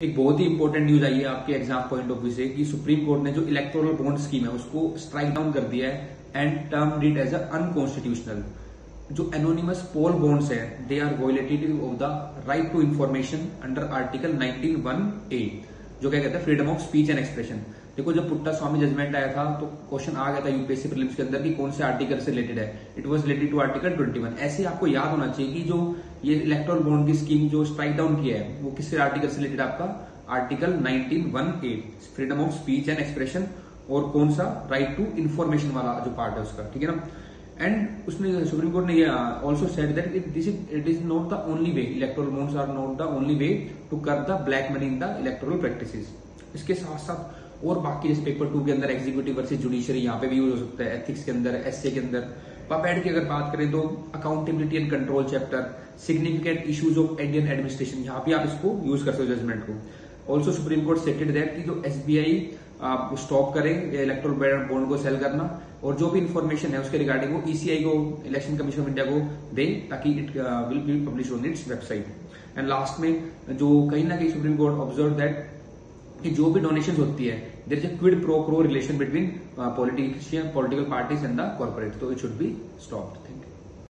एक बहुत ही important news आई है आपके एग्ज़ाम पॉइंट ऑफ़ व्यू से कि सुप्रीम कोर्ट ने जो इलेक्टोरल बॉन्ड स्कीम है, उसको स्ट्राइक डाउन कर दिया है and termed it as unconstitutional जो एनोनिमस पोल बॉन्ड्स है they are violative of the right to information under article 19 A जो क्या कहते हैं freedom of speech and expression देखो, जब पुट्टा स्वामी जजमेंट आया था तो क्वेश्चन आ गया था यूपीएससी प्रीलिम्स के अंदर कि कौन से आर्टिकल से रिलेटेड है। It was related to article 21 ऐसे आपको याद होना चाहिए कि जो ये इलेक्ट्रॉल बॉन्ड की स्कीम जो स्ट्राइक डाउन किया है, वो किससे आर्टिकल से रिलेटेड आपका? Article 1918 freedom of speech and expression और कौन सा? राइट टू इन्फॉर्मेशन वाला जो पार्ट है उसका, ठीक है ना? एंड उसने, सुप्रीम कोर्ट ने also said that it this is it is not the only way electoral bonds are not the only way to curb the black money in the electoral practices इसके साथ साथ और बाकी जैसे paper two के अंदर executive versus judiciary यहाँ पे भी यूज़ हो सकता है एथिक्स के अंदर एसए के अंदर। पपेड की अगर बात करें तो accountability and control chapter significant issues of Indian administration यहाँ भी आप इसको यूज़ कर सकते हो जजमेंट को। Also supreme court stated that कि जो एसबीआई आप स्टॉप करें इलेक्ट्रोल बॉन्ड को सेल करना, और जो भी इंफॉर्मेशन है उसके रिगार्डिंग वो ईसीआई को इलेक्शन कमीशन ऑफ़ इंडिया को दे, ताकि it will be publish on its website and last में जो कहीं ना कहीं सुप्रीम कोर्ट ऑब्ज़र्व दैट कि जो भी डोनेशन होती है there is a quid pro quo relation between politician political parties and the corporate तो it should be stop think